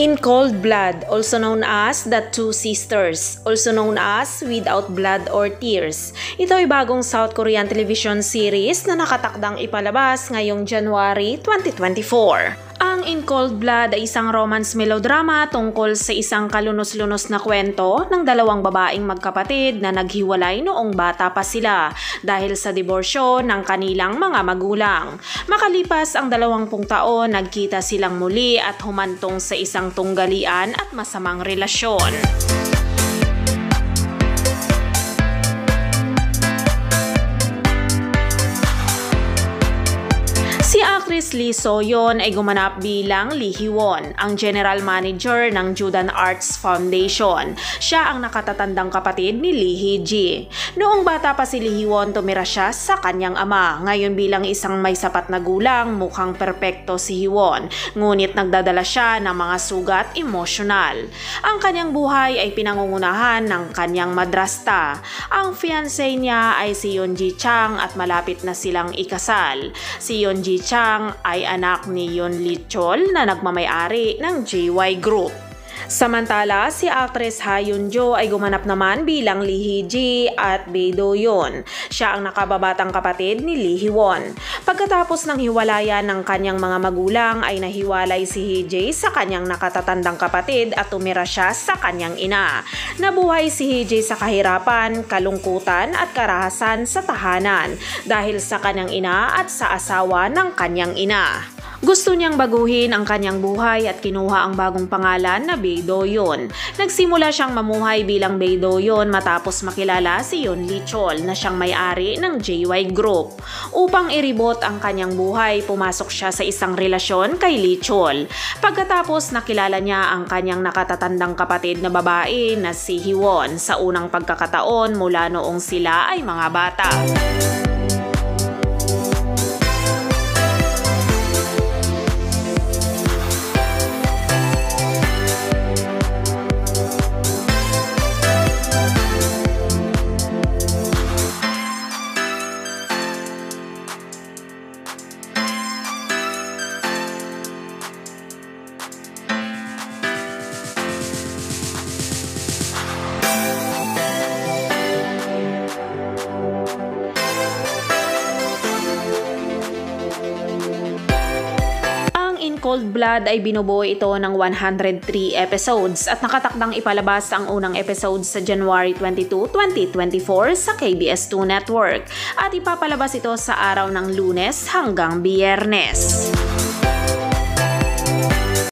In Cold Blood, also known as The Two Sisters, also known as Without Blood or Tears. Ito ay bagong South Korean television series na nakatakdang ipalabas ngayong January 2024. Ang In Cold Blood ay isang romance melodrama tungkol sa isang kalunos-lunos na kwento ng dalawang babaeng magkapatid na naghiwalay noong bata pa sila dahil sa diborsyo ng kanilang mga magulang. Makalipas ang dalawampung taon, nagkita silang muli at humantong sa isang tunggalian at masamang relasyon. Actress Lee ay gumanap bilang Lee Hee-won, ang general manager ng Judan Arts Foundation. Siya ang nakatatandang kapatid ni Lee Hee-ji. Noong bata pa si Lee Hee-won, tumira siya sa kanyang ama. Ngayon bilang isang may sapat na gulang, mukhang perpekto si Hee-won. Ngunit nagdadala siya ng mga sugat emosyonal. Ang kanyang buhay ay pinangungunahan ng kanyang madrasta. Ang fiancé niya ay si Yeon Ji Chang at malapit na silang ikasal. Si Yeon Ji Chang ay anak ni Yon Lee Chol na nagmamayari ng JY Group. Samantala, si actress Ha Yun-jo ay gumanap naman bilang Lee Hee-ji at Bae Do-yeon. Siya ang nakababatang kapatid ni Lee Hee-won. Pagkatapos ng hiwalayan ng kanyang mga magulang ay nahiwalay si Hee-jae sa kanyang nakatatandang kapatid at tumira siya sa kanyang ina. Nabuhay si Hee-jae sa kahirapan, kalungkutan at karahasan sa tahanan dahil sa kanyang ina at sa asawa ng kanyang ina. Gusto niyang baguhin ang kanyang buhay at kinuha ang bagong pangalan na Bae Do-yeon. Nagsimula siyang mamuhay bilang Bae Do-yeon matapos makilala si Yon Lee Chol na siyang may-ari ng JY Group. Upang iribot ang kanyang buhay, pumasok siya sa isang relasyon kay Lee Chol. Pagkatapos nakilala niya ang kanyang nakatatandang kapatid na babae na si Hiwon sa unang pagkakataon mula noong sila ay mga bata. Cold Blood ay binubuo ito ng 103 episodes at nakatakdang ipalabas ang unang episode sa January 22, 2024 sa KBS2 Network at ipapalabas ito sa araw ng lunes hanggang biyernes.